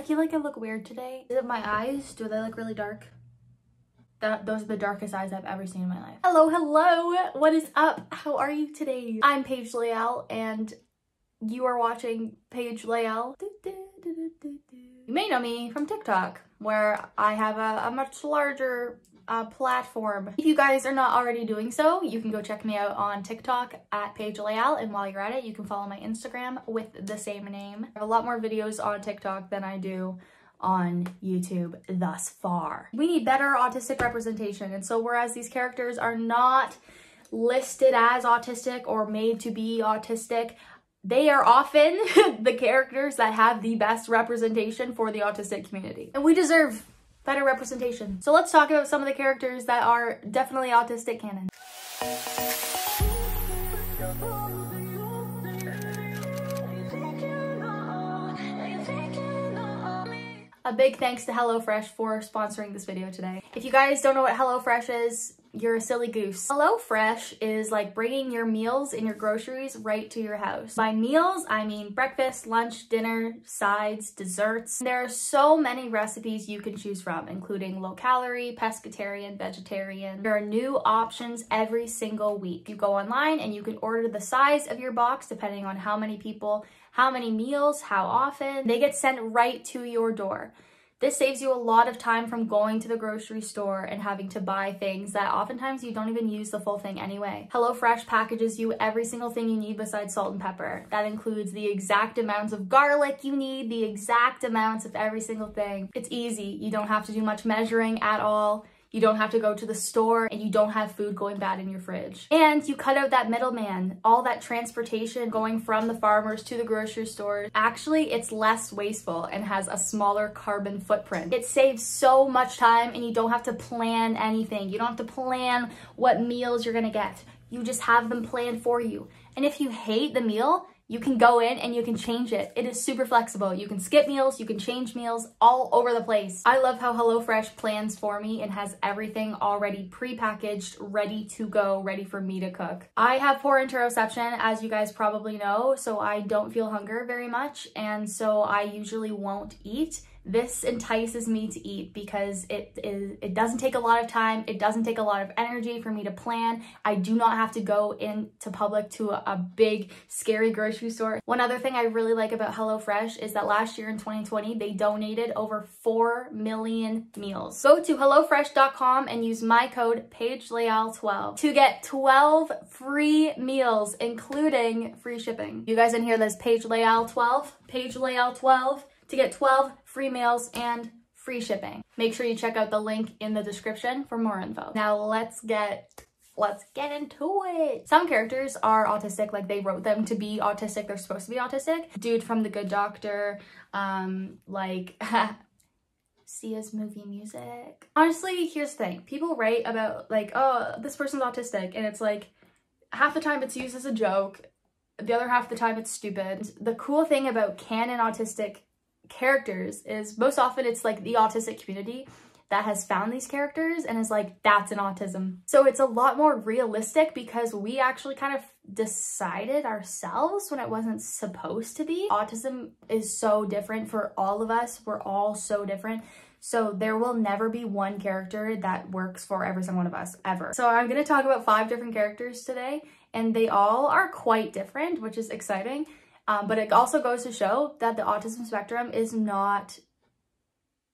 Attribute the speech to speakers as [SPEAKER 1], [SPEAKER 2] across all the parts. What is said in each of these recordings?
[SPEAKER 1] I feel like I look weird today. Is it my eyes? Do they look really dark? That, those are the darkest eyes I've ever seen in my life. Hello, hello. What is up? How are you today? I'm Paige Layle and you are watching Paige Layle. You may know me from TikTok where I have a, a much larger uh, platform. If you guys are not already doing so, you can go check me out on TikTok at Paige Layle, and while you're at it, you can follow my Instagram with the same name. I have a lot more videos on TikTok than I do on YouTube thus far. We need better autistic representation, and so whereas these characters are not listed as autistic or made to be autistic, they are often the characters that have the best representation for the autistic community. And we deserve better representation. So let's talk about some of the characters that are definitely autistic canon. A big thanks to HelloFresh for sponsoring this video today. If you guys don't know what HelloFresh is, you're a silly goose. HelloFresh is like bringing your meals and your groceries right to your house. By meals, I mean breakfast, lunch, dinner, sides, desserts. There are so many recipes you can choose from, including low calorie, pescatarian, vegetarian. There are new options every single week. You go online and you can order the size of your box depending on how many people, how many meals, how often. They get sent right to your door. This saves you a lot of time from going to the grocery store and having to buy things that oftentimes you don't even use the full thing anyway. HelloFresh packages you every single thing you need besides salt and pepper. That includes the exact amounts of garlic you need, the exact amounts of every single thing. It's easy. You don't have to do much measuring at all. You don't have to go to the store and you don't have food going bad in your fridge. And you cut out that middleman, all that transportation going from the farmers to the grocery store. Actually, it's less wasteful and has a smaller carbon footprint. It saves so much time and you don't have to plan anything. You don't have to plan what meals you're gonna get. You just have them planned for you. And if you hate the meal, you can go in and you can change it. It is super flexible. You can skip meals, you can change meals all over the place. I love how HelloFresh plans for me and has everything already pre-packaged, ready to go, ready for me to cook. I have poor interoception, as you guys probably know, so I don't feel hunger very much, and so I usually won't eat this entices me to eat because it is it doesn't take a lot of time. It doesn't take a lot of energy for me to plan. I do not have to go into public to a, big scary grocery store. One other thing i really like about HelloFresh is that last year in 2020 they donated over 4 million meals. Go to hellofresh.com and use my code paigelayle12 to get 12 free meals including free shipping. You guys in here that's paigelayle12 paigelayle12 to get 12 free meals and free shipping. Make sure you check out the link in the description for more info. Now let's get let's get into it. Some characters are autistic, like they wrote them to be autistic, they're supposed to be autistic. Dude from The Good Doctor, um, like Sia's movie music. Honestly, here's the thing. People write about like, oh, this person's autistic, and it's like, half the time it's used as a joke, the other half the time it's stupid. The cool thing about canon autistic characters is most often it's like the autistic community that has found these characters and is like, that's an autism. So it's a lot more realistic because we actually kind of decided ourselves when it wasn't supposed to be. Autism is so different for all of us. We're all so different. So there will never be one character that works for every single one of us ever. So I'm to talk about five different characters today and they all are quite different, which is exciting. Um, but it also goes to show that the autism spectrum is not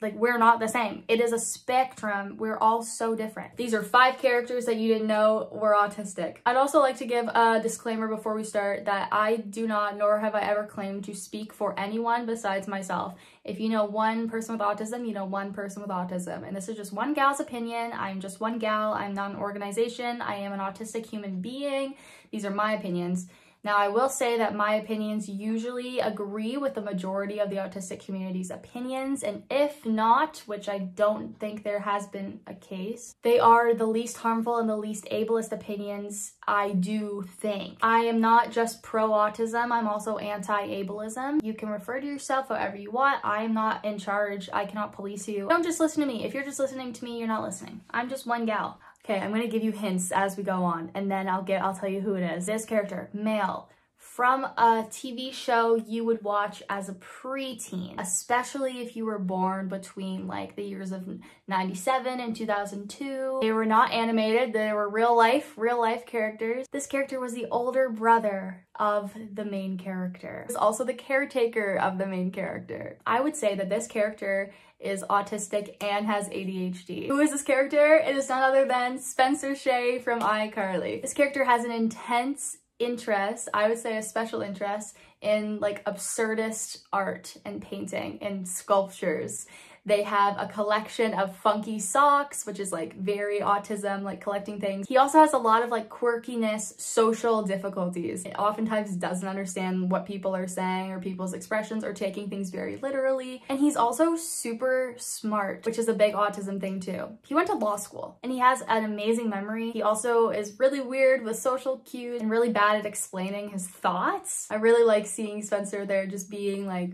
[SPEAKER 1] like we're not the same. It is a spectrum. We're all so different. These are five characters that you didn't know were autistic. I'd also like to give a disclaimer before we start that I do not nor have I ever claimed to speak for anyone besides myself. If you know one person with autism, you know one person with autism. And this is just one gal's opinion. I'm just one gal. I'm not an organization. I am an autistic human being. These are my opinions. Now, I will say that my opinions usually agree with the majority of the autistic community's opinions, and if not, which I don't think there has been a case, they are the least harmful and the least ableist opinions I do think. I am not just pro-autism, I'm also anti-ableism. You can refer to yourself however you want. I am not in charge. I cannot police you. Don't just listen to me. If you're just listening to me, you're not listening. I'm just one gal. Okay, I'm gonna give you hints as we go on, and then I'll get I'll tell you who it is. This character, male, from a TV show you would watch as a preteen, especially if you were born between like the years of 97 and 2002. They were not animated, they were real life, real life characters. This character was the older brother of the main character. He was also the caretaker of the main character. I would say that this character is autistic and has ADHD. Who is this character? It is none other than Spencer Shay from iCarly. This character has an intense interest, I would say a special interest, in like absurdist art and painting and sculptures. They have a collection of funky socks, which is like very autism, like collecting things. He also has a lot of like quirkiness, social difficulties. It oftentimes doesn't understand what people are saying or people's expressions or taking things very literally. And he's also super smart, which is a big autism thing too. He went to law school and he has an amazing memory. He also is really weird with social cues and really bad at explaining his thoughts. I really like seeing Spencer there just being like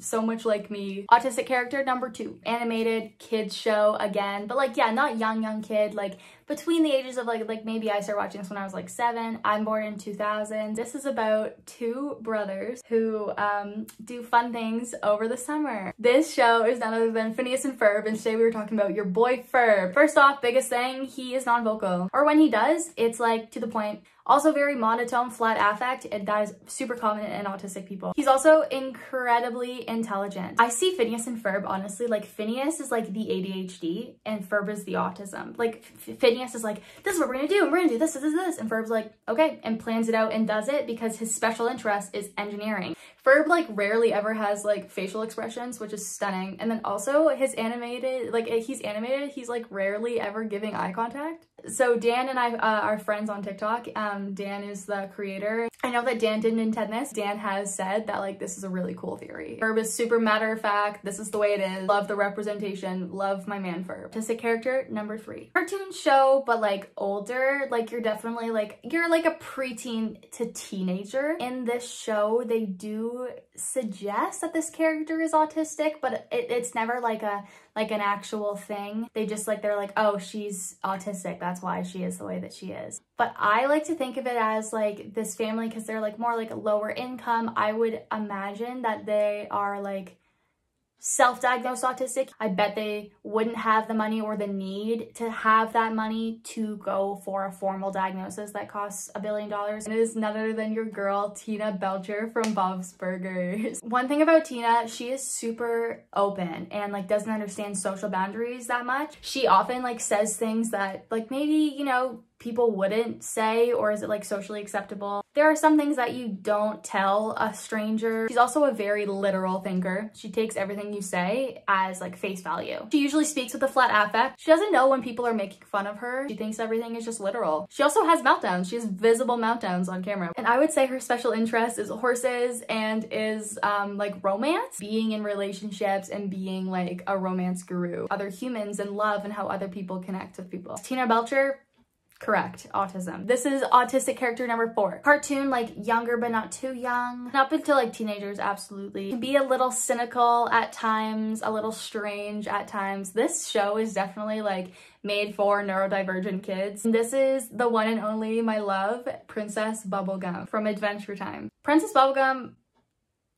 [SPEAKER 1] so much like me. Autistic character number two, animated kids show again, but like, yeah, not young, young kid, like between the ages of like, like maybe I started watching this when I was like seven. I'm born in 2000. This is about two brothers who um, do fun things over the summer. This show is none other than Phineas and Ferb, and today we were talking about your boy Ferb. First off, biggest thing, he is non-vocal. Or when he does, it's like to the point. Also very monotone, flat affect, and that is super common in autistic people. He's also incredibly intelligent. I see Phineas and Ferb, honestly, like Phineas is like the ADHD and Ferb is the autism. Like Phineas is like, this is what we're gonna do, and we're gonna do this, this, this, this, and Ferb's like, okay, and plans it out and does it because his special interest is engineering. Ferb like rarely ever has like facial expressions, which is stunning. And then also his animated, like he's animated, he's like rarely ever giving eye contact. So Dan and I uh, are friends on TikTok. Um, Dan is the creator. I know that Dan didn't intend this. Dan has said that like this is a really cool theory. Ferb is super matter of fact. This is the way it is. Love the representation. Love my man Ferb. Artistic character number three. Cartoon show, but like older. Like you're definitely like, you're like a preteen to teenager. In this show, they do suggest that this character is autistic, but it, it's never like a like an actual thing. They just like, they're like, oh, she's autistic. That's why she is the way that she is. But I like to think of it as like this family because they're like more like a lower income. I would imagine that they are like self-diagnosed autistic, I bet they wouldn't have the money or the need to have that money to go for a formal diagnosis that costs a billion dollars. And it is none other than your girl, Tina Belcher from Bob's Burgers. One thing about Tina, she is super open and like doesn't understand social boundaries that much. She often like says things that like maybe, you know, people wouldn't say or is it like socially acceptable? There are some things that you don't tell a stranger. She's also a very literal thinker. She takes everything you say as like face value. She usually speaks with a flat affect. She doesn't know when people are making fun of her. She thinks everything is just literal. She also has meltdowns. She has visible meltdowns on camera. And I would say her special interest is horses and is um, like romance, being in relationships and being like a romance guru, other humans and love and how other people connect with people. Tina Belcher, Correct, autism. This is autistic character number four. Cartoon, like younger but not too young. Up until like teenagers, absolutely. Can be a little cynical at times, a little strange at times. This show is definitely like made for neurodivergent kids. This is the one and only my love, Princess Bubblegum from Adventure Time. Princess Bubblegum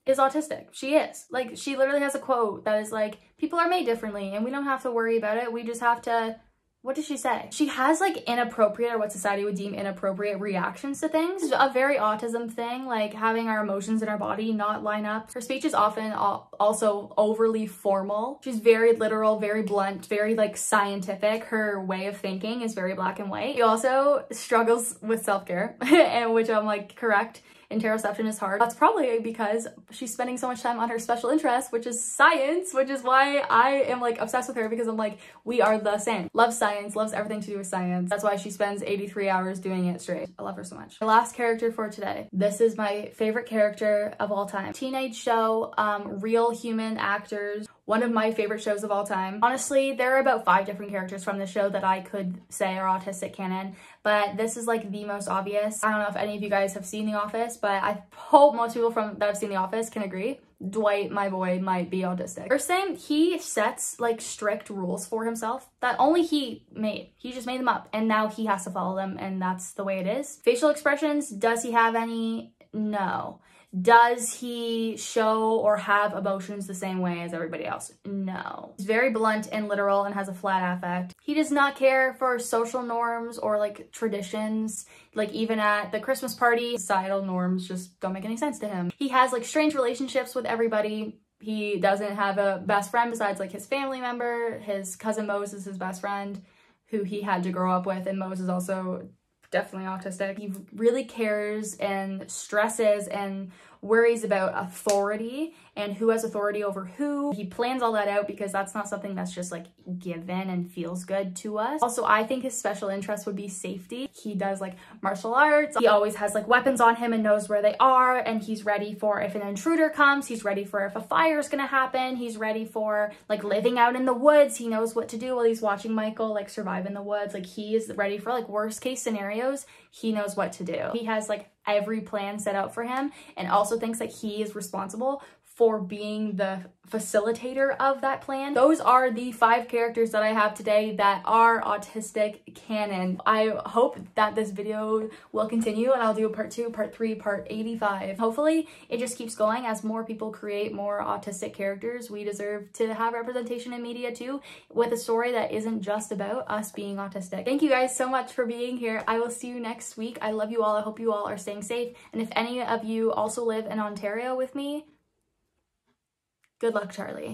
[SPEAKER 1] is autistic. She is. Like, she literally has a quote that is like, people are made differently and we don't have to worry about it. We just have to what does she say? She has like inappropriate or what society would deem inappropriate reactions to things. A very autism thing, like having our emotions in our body not line up. Her speech is often also overly formal. She's very literal, very blunt, very like scientific. Her way of thinking is very black and white. She also struggles with self-care, and which I'm like correct interoception is hard. That's probably because she's spending so much time on her special interest, which is science, which is why I am like obsessed with her because I'm like, we are the same. Loves science, loves everything to do with science. That's why she spends 83 hours doing it straight. I love her so much. The last character for today. This is my favorite character of all time. Teenage show, um, real human actors one of my favorite shows of all time. Honestly, there are about five different characters from the show that I could say are autistic canon, but this is like the most obvious. I don't know if any of you guys have seen The Office, but I hope most people from that have seen The Office can agree. Dwight, my boy, might be autistic. First thing, he sets like strict rules for himself that only he made. He just made them up and now he has to follow them and that's the way it is. Facial expressions, does he have any? No. Does he show or have emotions the same way as everybody else? No. He's very blunt and literal and has a flat affect. He does not care for social norms or like traditions. Like even at the Christmas party, societal norms just don't make any sense to him. He has like strange relationships with everybody. He doesn't have a best friend besides like his family member. His cousin Mose is his best friend who he had to grow up with and Mose is also definitely autistic. He really cares and stresses and worries about authority and who has authority over who. He plans all that out because that's not something that's just like given and feels good to us. Also, I think his special interest would be safety. He does like martial arts. He always has like weapons on him and knows where they are and he's ready for if an intruder comes, he's ready for if a fire is gonna happen, he's ready for like living out in the woods. He knows what to do while he's watching Michael like survive in the woods. Like he is ready for like worst case scenarios. He knows what to do. He has like every plan set out for him and also thinks that he is responsible for being the facilitator of that plan. Those are the five characters that I have today that are autistic canon. I hope that this video will continue and I'll do a part two, part three, part 85. Hopefully it just keeps going as more people create more autistic characters. We deserve to have representation in media too with a story that isn't just about us being autistic. Thank you guys so much for being here. I will see you next week. I love you all. I hope you all are staying safe. And if any of you also live in Ontario with me, Good luck, Charlie.